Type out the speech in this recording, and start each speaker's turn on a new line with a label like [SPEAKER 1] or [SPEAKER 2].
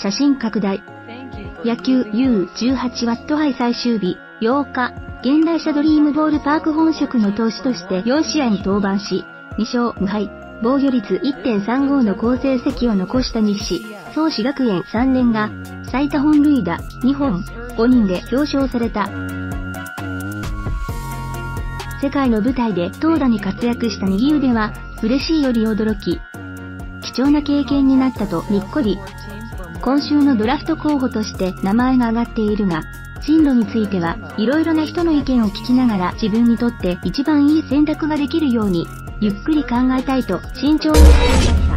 [SPEAKER 1] 写真拡大。野球 U18 ワット杯最終日、8日、現代社ドリームボールパーク本職の投手として4試合に登板し、2勝無敗、防御率1.35の好成績を残した日誌、創志学園3年が、最多本塁打2本、5人で表彰された。世界の舞台で投打に活躍した右腕は、嬉しいより驚き、貴重な経験になったとにっこり。今週のドラフト候補として名前が挙がっているが、進路については、いろいろな人の意見を聞きながら自分にとって一番いい選択ができるように、ゆっくり考えたいと慎重にしています。